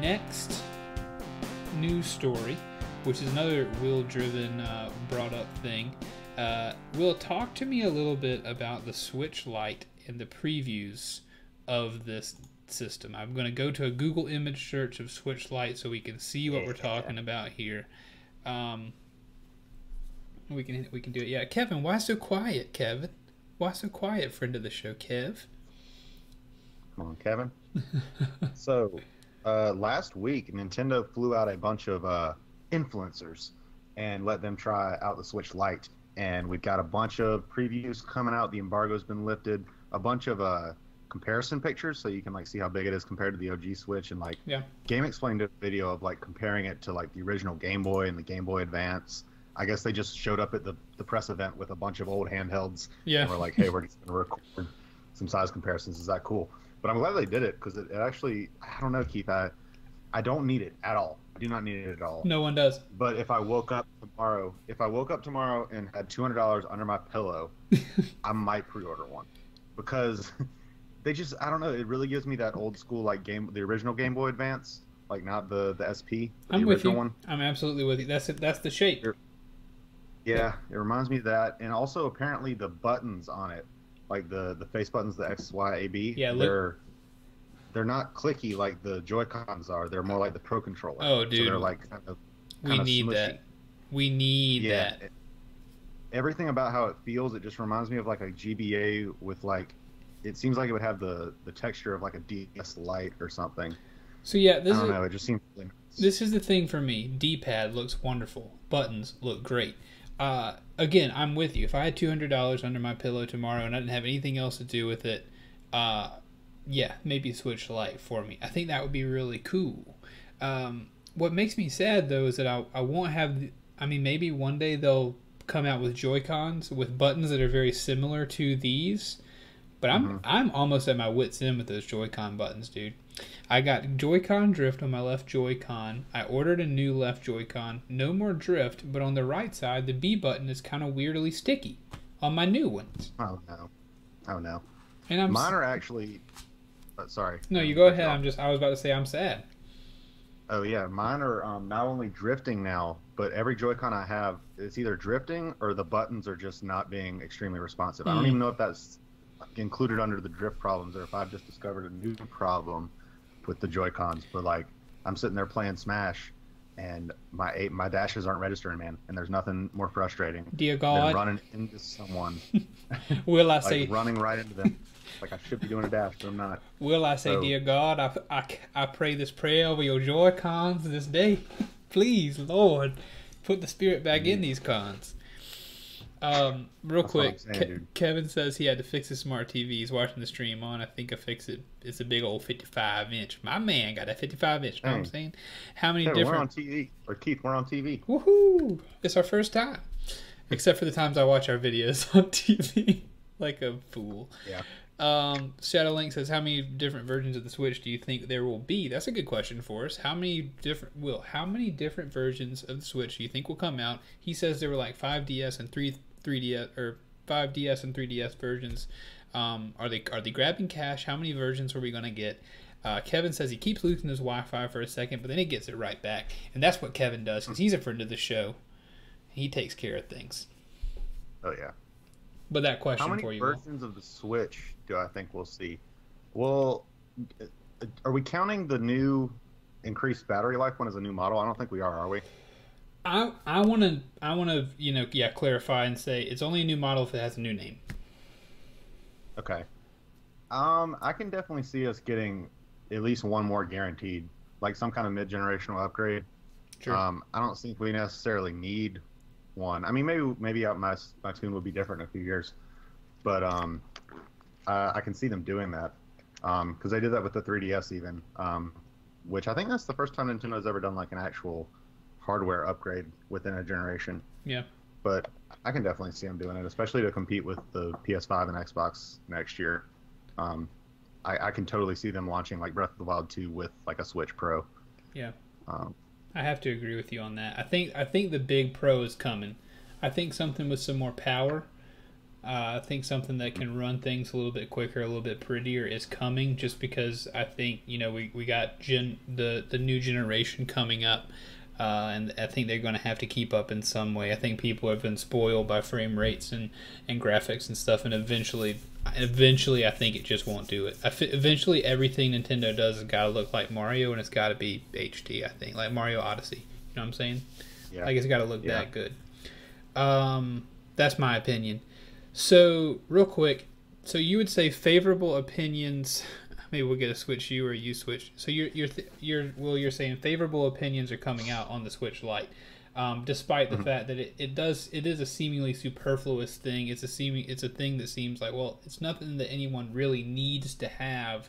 next news story, which is another Will-driven uh, brought-up thing. Uh, will talk to me a little bit about the Switch Lite and the previews of this system. I'm going to go to a Google image search of Switch Lite so we can see what we're talking about here. Um, we can we can do it. Yeah, Kevin, why so quiet, Kevin? Why so quiet, friend of the show, Kev? Come on, Kevin. so, uh, last week, Nintendo flew out a bunch of uh, influencers and let them try out the Switch Lite. And we've got a bunch of previews coming out. The embargo's been lifted. A bunch of uh, comparison pictures, so you can like see how big it is compared to the OG Switch. And like, Yeah. Game explained a video of like comparing it to like the original Game Boy and the Game Boy Advance. I guess they just showed up at the, the press event with a bunch of old handhelds Yeah. and we're like, hey, we're just going to record some size comparisons. Is that cool? But I'm glad they did it because it, it actually, I don't know, Keith, I, I don't need it at all. I do not need it at all. No one does. But if I woke up tomorrow, if I woke up tomorrow and had $200 under my pillow, I might pre-order one because they just, I don't know, it really gives me that old school like game, the original Game Boy Advance, like not the the SP, the I'm with original you. one. I'm absolutely with you. That's it. That's the shape. You're- Yeah, it reminds me of that, and also apparently the buttons on it, like the the face buttons, the X, Y, A, B. Yeah, look- they're they're not clicky like the Joy Cons are. They're more like the Pro Controller. Oh, So dude. they're like kind of We kinda need smushy. that. We need yeah. that. it- everything about how it feels, it just reminds me of like a GBA with like. It seems like it would have the the texture of like a DS Lite or something. So yeah, this I don't is know. It just seems. Really nice. this is the thing for me. D-pad looks wonderful. Buttons look great. Uh, again, I'm with you. If I had two hundred dollars under my pillow tomorrow and I didn't have anything else to do with it, uh, yeah, maybe Switch Lite for me. I think that would be really cool. Um, what makes me sad though is that I, I won't have. I mean, maybe one day they'll come out with Joy Cons with buttons that are very similar to these. But I'm I'm almost at my wits end with those Joy-Con buttons, dude. I got Joy-Con drift on my left Joy-Con. I ordered a new left Joy-Con. No more drift, but on the right side, the B button is kind of weirdly sticky on my new ones. Oh no. Oh no. And I'm Mine are actually. Uh, sorry. no, you go ahead. I'm just I was about to say I'm sad. Oh yeah, mine are um, not only drifting now, but every Joy-Con I have, it's either drifting or the buttons are just not being extremely responsive. I don't Mm. even know if that's included under the drift problems or if I've just discovered a new problem with the Joy-Cons. But like, I'm sitting there playing Smash, and my eight, my dashes aren't registering, man, and there's nothing more frustrating Dear than God, running into someone, will I like say running right into them. Like I should be doing a dash, but I'm not. will I say So- dear God, I, I, I pray this prayer over your Joy-Cons this day. Please, Lord, put the spirit back in mm. these cons. Um, real That's quick, Ke- Kevin says he had to fix his smart TV. He's watching the stream on. I think I fixed it. It's a big old 55 inch. My man got a 55 inch. Know what I'm saying? How many Hey, we're on? TV, or Keith, we're on TV. Woohoo! It's our first time. Except for the times I watch our videos on TV like a fool. Yeah. Um, Shadowlink says, "How many different versions of the Switch do you think there will be?" That's a good question for us. How many different will? How many different versions of the Switch do you think will come out? He says there were like five DS and three 3DS or five DS and 3DS versions. Um, are they are they grabbing cash? How many versions are we gonna get? Uh, Kevin says he keeps losing his Wi-Fi for a second, but then he gets it right back, and that's what Kevin does because he's a friend of the show. He takes care of things. Oh yeah. But that question How many for you, Will. versions of the Switch do I think we'll see? Well, uh, are we counting the new increased battery life one as a new model? I don't think we are, are we? I I want to I want to you know yeah clarify and say it's only a new model if it has a new name. Okay. Um, I can definitely see us getting at least one more guaranteed, like some kind of mid-generational upgrade. Sure. Um, I don't think we necessarily need one. I mean, maybe maybe my my tune will be different in a few years, but um, uh, I can see them doing that because they did that with the 3DS even, um, which I think that's the first time Nintendo's ever done like an actual hardware upgrade within a generation. Yeah. But I can definitely see them doing it, especially to compete with the PS5 and Xbox next year. Um, I, I can totally see them launching like Breath of the Wild 2 with like a Switch Pro. Yeah. Um, I have to agree with you on that. I think I think the big pro is coming. I think something with some more power Uh, I think something that can run things a little bit quicker, a little bit prettier is coming. Just because I think you know we, we got gen the the new generation coming up, uh, and I think they're going to have to keep up in some way. I think people have been spoiled by frame rates and and graphics and stuff, and eventually eventually I think it just won't do it. eventually everything Nintendo does has got to look like Mario and it's got to be HD. I think like Mario Odyssey. You know what I'm saying? Yeah. Like it's got to look yeah. that good. Um, that's my opinion. So real quick, so you would say favorable opinions. Maybe we'll get a switch you or you switch. So you're you're you're well you're saying favorable opinions are coming out on the Switch Lite um, despite the mm-hmm. fact that it, it does it is a seemingly superfluous thing. It's a seeming it's a thing that seems like well it's nothing that anyone really needs to have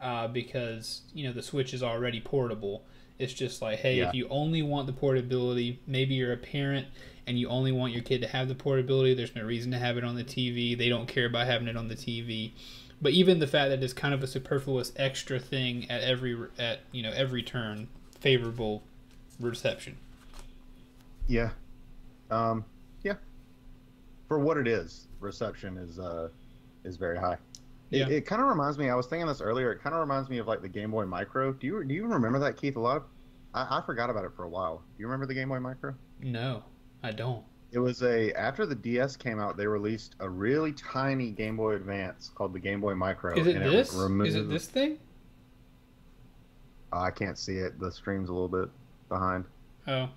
uh, because you know the Switch is already portable. It's just like hey, yeah. if you only want the portability, maybe you're a parent and you only want your kid to have the portability. There's no reason to have it on the TV. They don't care about having it on the TV. But even the fact that it's kind of a superfluous extra thing at every at you know every turn, favorable reception. Yeah. Um, yeah. For what it is, reception is uh, is very high. Yeah. It, it kind of reminds me. I was thinking this earlier. It kind of reminds me of like the Game Boy Micro. Do you do you remember that, Keith? A lot of I, I forgot about it for a while. Do you remember the Game Boy Micro? No, I don't. It was a after the DS came out, they released a really tiny Game Boy Advance called the Game Boy Micro. Is it this? It removed... Is it this thing? I can't see it. The stream's a little bit behind. Oh.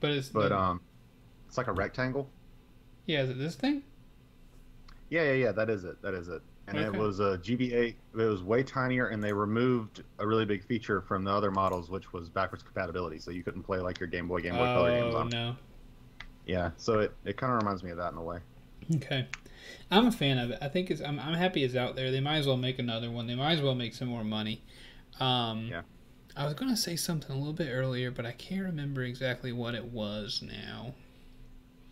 But it's but the... um, it's like a rectangle. Yeah, is it this thing? Yeah, yeah, yeah. That is it. That is it. And okay. it was a GBA. It was way tinier, and they removed a really big feature from the other models, which was backwards compatibility. So you couldn't play like your Game Boy, Game Boy oh, Color games on. Oh no. Yeah, so it, it kind of reminds me of that in a way. Okay, I'm a fan of it. I think it's I'm I'm happy it's out there. They might as well make another one. They might as well make some more money. Um, yeah. I was going to say something a little bit earlier, but I can't remember exactly what it was now.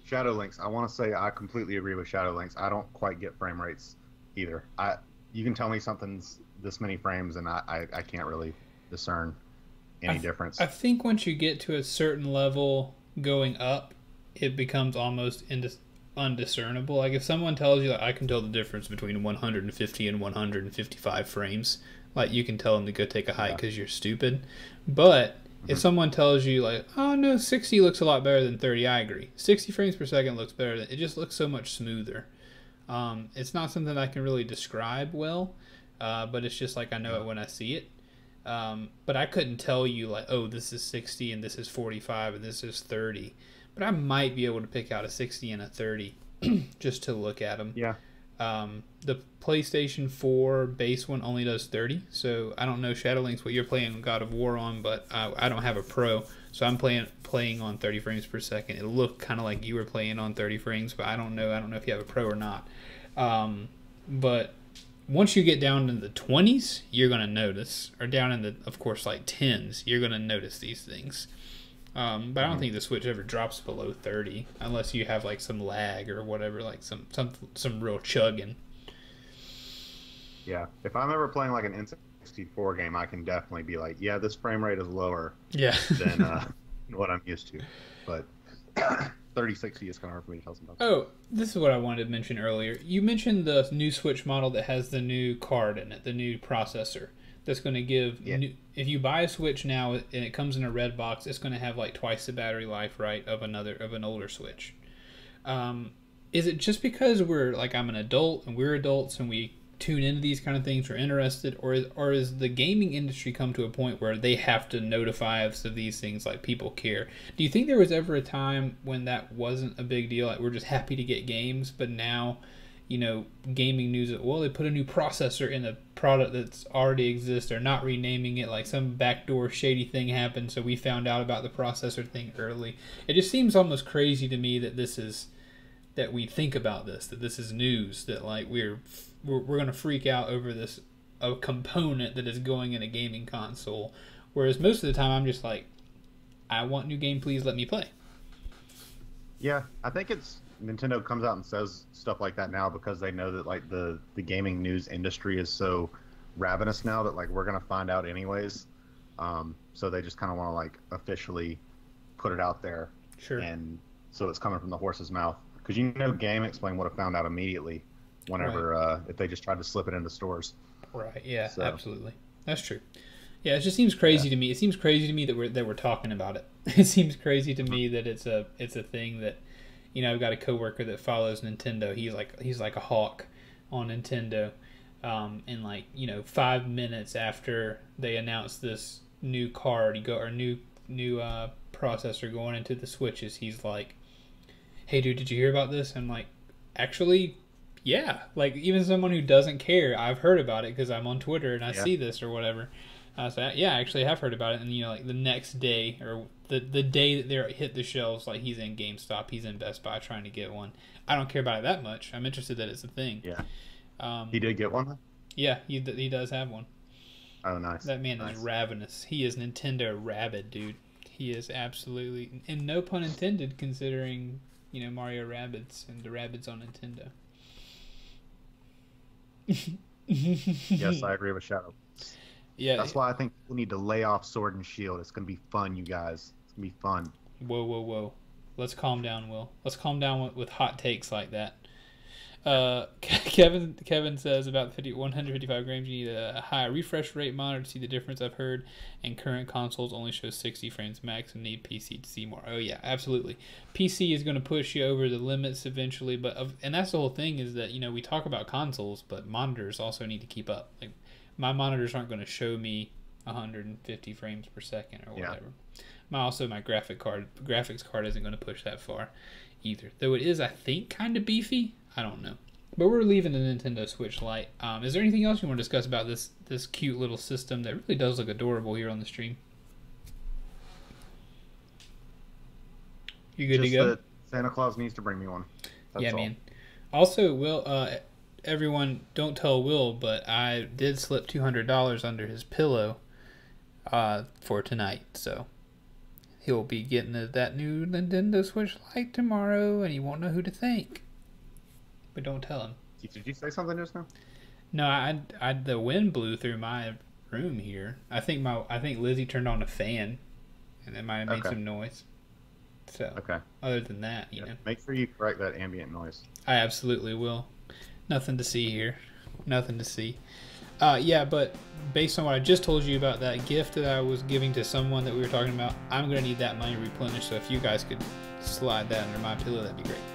Shadow Links. I want to say I completely agree with Shadow Links. I don't quite get frame rates either. I you can tell me something's this many frames, and I, I, I can't really discern any I th- difference. I think once you get to a certain level going up, it becomes almost indis- undiscernible. Like if someone tells you, like, I can tell the difference between 150 and 155 frames like you can tell them to go take a hike because yeah. you're stupid. But mm-hmm. if someone tells you like, oh no, 60 looks a lot better than 30, I agree. 60 frames per second looks better. Than, it just looks so much smoother. Um, it's not something I can really describe well, uh, but it's just like I know it when I see it. Um, but I couldn't tell you like, oh, this is 60 and this is 45 and this is 30. But I might be able to pick out a 60 and a 30 just to look at them. Yeah. Um, the PlayStation 4 base one only does 30, so I don't know Shadowlinks what you're playing God of War on, but I, I don't have a Pro, so I'm playing playing on 30 frames per second. It looked kind of like you were playing on 30 frames, but I don't know. I don't know if you have a Pro or not. Um, but once you get down in the 20s, you're gonna notice, or down in the, of course, like 10s, you're gonna notice these things. Um, but I don't mm-hmm. think the Switch ever drops below 30 unless you have like some lag or whatever, like some some some real chugging. Yeah, if I'm ever playing like an N64 game, I can definitely be like, yeah, this frame rate is lower. Yeah. than uh, what I'm used to, but 3060 is kind of hard for me to tell somebody. Oh, this is what I wanted to mention earlier. You mentioned the new Switch model that has the new card in it, the new processor that's going to give yeah. new, if you buy a switch now and it comes in a red box it's going to have like twice the battery life right of another of an older switch um, is it just because we're like i'm an adult and we're adults and we tune into these kind of things we're interested or is, or is the gaming industry come to a point where they have to notify us of these things like people care do you think there was ever a time when that wasn't a big deal like we're just happy to get games but now you know, gaming news. Well, they put a new processor in a product that's already exists. They're not renaming it. Like some backdoor shady thing happened, so we found out about the processor thing early. It just seems almost crazy to me that this is that we think about this. That this is news. That like we're we're, we're gonna freak out over this a component that is going in a gaming console. Whereas most of the time, I'm just like, I want new game. Please let me play. Yeah, I think it's Nintendo comes out and says stuff like that now because they know that like the the gaming news industry is so ravenous now that like we're gonna find out anyways. Um, so they just kind of want to like officially put it out there. Sure. And so it's coming from the horse's mouth. because you know GameXplain would have found out immediately whenever uh, if they just tried to slip it into stores. Right. Yeah. So- Absolutely. That's true. Yeah, it just seems crazy to me. It seems crazy to me that we're that we're talking about it. It seems crazy to me that it's a it's a thing that, you know, I've got a coworker that follows Nintendo. He's like he's like a hawk on Nintendo, um, and like you know, five minutes after they announced this new card, you go or new new uh, processor going into the switches, he's like, "Hey, dude, did you hear about this?" I'm like, "Actually, yeah." Like even someone who doesn't care, I've heard about it because I'm on Twitter and I Yeah. see this or whatever. Uh, so yeah, actually, I have heard about it. And you know, like the next day or the the day that they hit the shelves, like he's in GameStop, he's in Best Buy trying to get one. I don't care about it that much. I'm interested that it's a thing. Yeah. Um, He did get one. yeah, he he does have one. Oh, nice. That man Nice. is ravenous. He is Nintendo rabid, dude. He is absolutely, and no pun intended, considering you know Mario Rabbids and the Rabbids on Nintendo. Yes, I agree with Shadow. Yeah. That's why I think we need to lay off Sword and Shield. It's gonna be fun, you guys. It's gonna be fun. Whoa, whoa, whoa. Let's calm down, Will. Let's calm down with, with hot takes like that. Uh, Kevin Kevin says about 50, 155 grams. You need a high refresh rate monitor to see the difference. I've heard, and current consoles only show 60 frames max and need PC to see more. Oh yeah, absolutely. PC is going to push you over the limits eventually, but of, and that's the whole thing is that you know we talk about consoles, but monitors also need to keep up. Like my monitors aren't going to show me 150 frames per second or Yeah. whatever. My also my graphic card graphics card isn't going to push that far either. Though it is, I think, kind of beefy. I don't know. But we're leaving the Nintendo Switch Lite. Um, is there anything else you want to discuss about this this cute little system that really does look adorable here on the stream? You good Just to go? Santa Claus needs to bring me one. That's yeah, all. man. Also, Will, uh, everyone, don't tell Will, but I did slip two hundred dollars under his pillow, uh, for tonight. So he'll be getting a, that new Nintendo Switch Lite tomorrow, and he won't know who to thank. But don't tell him. Did you say something just now? No, I, I, the wind blew through my room here. I think my, I think Lizzie turned on a fan, and it might have made Okay. some noise. So, Okay. other than that, you Yeah. know. Make sure you correct that ambient noise. I absolutely will. Nothing to see here. Nothing to see. Uh, yeah, but based on what I just told you about that gift that I was giving to someone that we were talking about, I'm going to need that money replenished. So if you guys could slide that under my pillow, that'd be great.